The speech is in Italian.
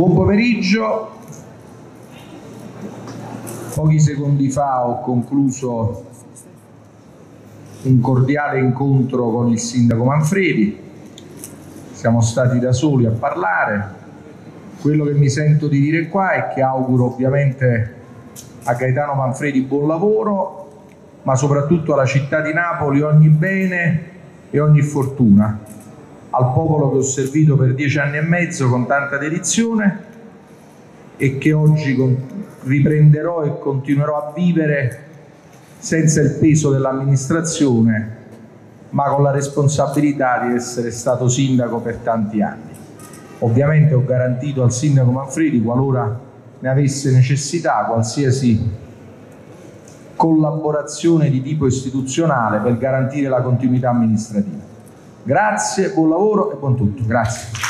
Buon pomeriggio. Pochi secondi fa ho concluso un cordiale incontro con il sindaco Manfredi. Siamo stati da soli a parlare. Quello che mi sento di dire qua è che auguro ovviamente a Gaetano Manfredi buon lavoro, ma soprattutto alla città di Napoli ogni bene e ogni fortuna, al popolo che ho servito per dieci anni e mezzo con tanta dedizione e che oggi riprenderò e continuerò a vivere senza il peso dell'amministrazione, ma con la responsabilità di essere stato sindaco per tanti anni. Ovviamente ho garantito al sindaco Manfredi, qualora ne avesse necessità, qualsiasi collaborazione di tipo istituzionale per garantire la continuità amministrativa. Grazie, buon lavoro e buon tutto. Grazie.